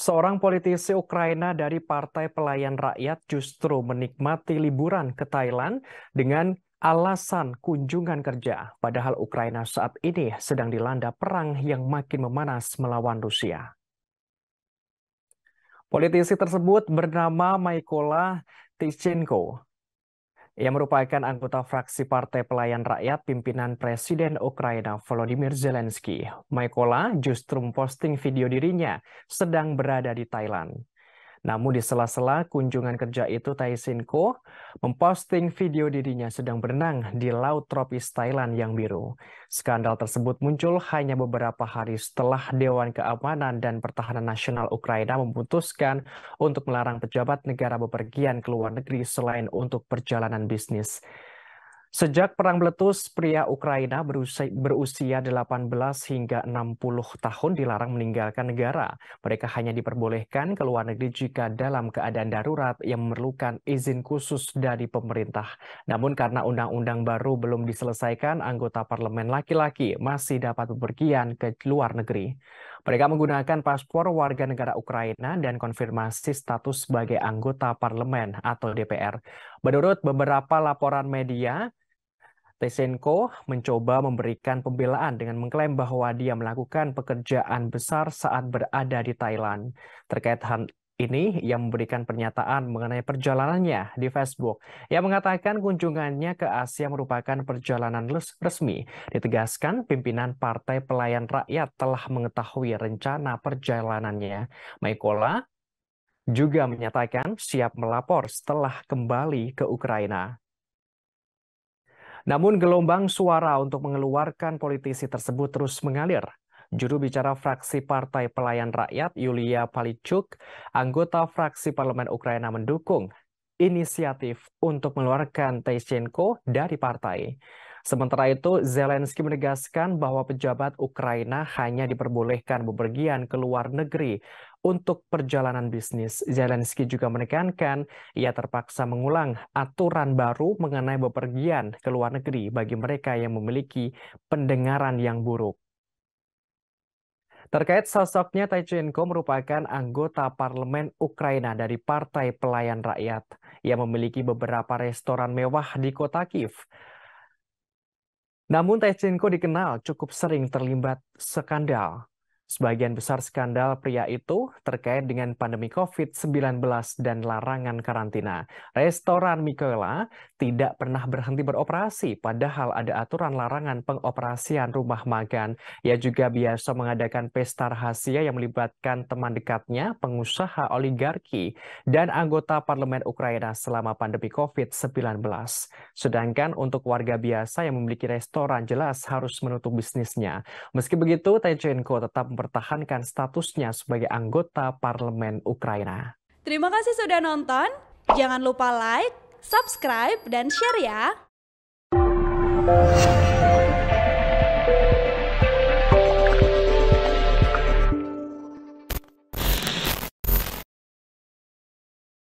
Seorang politisi Ukraina dari Partai Pelayan Rakyat justru menikmati liburan ke Thailand dengan alasan kunjungan kerja. Padahal Ukraina saat ini sedang dilanda perang yang makin memanas melawan Rusia. Politisi tersebut bernama Mykola Tichenko ia merupakan anggota fraksi Partai Pelayan Rakyat pimpinan Presiden Ukraina Volodymyr Zelensky. Mykola justru memposting video dirinya sedang berada di Thailand. Namun di sela-sela kunjungan kerja itu Taisinko memposting video dirinya sedang berenang di laut tropis Thailand yang biru. Skandal tersebut muncul hanya beberapa hari setelah Dewan Keamanan dan Pertahanan Nasional Ukraina memutuskan untuk melarang pejabat negara bepergian ke luar negeri selain untuk perjalanan bisnis. Sejak perang meletus, pria Ukraina berusia, berusia 18 hingga 60 tahun dilarang meninggalkan negara. Mereka hanya diperbolehkan ke luar negeri jika dalam keadaan darurat yang memerlukan izin khusus dari pemerintah. Namun karena undang-undang baru belum diselesaikan, anggota parlemen laki-laki masih dapat bepergian ke luar negeri. Mereka menggunakan paspor warga negara Ukraina dan konfirmasi status sebagai anggota parlemen atau DPR. Menurut beberapa laporan media, Tesenko mencoba memberikan pembelaan dengan mengklaim bahwa dia melakukan pekerjaan besar saat berada di Thailand. Terkait hal ini, ia memberikan pernyataan mengenai perjalanannya di Facebook. Ia mengatakan kunjungannya ke Asia merupakan perjalanan resmi. Ditegaskan pimpinan Partai Pelayan Rakyat telah mengetahui rencana perjalanannya. Maikola juga menyatakan siap melapor setelah kembali ke Ukraina. Namun gelombang suara untuk mengeluarkan politisi tersebut terus mengalir. Juru bicara fraksi Partai Pelayan Rakyat Yulia Palichuk, anggota fraksi Parlemen Ukraina mendukung inisiatif untuk mengeluarkan Tyshenko dari partai. Sementara itu, Zelensky menegaskan bahwa pejabat Ukraina hanya diperbolehkan bepergian ke luar negeri untuk perjalanan bisnis. Zelensky juga menekankan ia terpaksa mengulang aturan baru mengenai bepergian ke luar negeri bagi mereka yang memiliki pendengaran yang buruk. Terkait sosoknya, Taichenko merupakan anggota parlemen Ukraina dari Partai Pelayan Rakyat. Ia memiliki beberapa restoran mewah di kota Kiev. Namun Techenko dikenal cukup sering terlibat skandal. Sebagian besar skandal pria itu terkait dengan pandemi COVID-19 dan larangan karantina. Restoran Mikola tidak pernah berhenti beroperasi, padahal ada aturan larangan pengoperasian rumah makan. Ia juga biasa mengadakan pesta rahasia yang melibatkan teman dekatnya, pengusaha oligarki, dan anggota parlemen Ukraina selama pandemi COVID-19. Sedangkan untuk warga biasa yang memiliki restoran jelas harus menutup bisnisnya. Meski begitu, Techenko tetap mempertahankan statusnya sebagai anggota parlemen Ukraina. Terima kasih sudah nonton. Jangan lupa like, subscribe, dan share ya.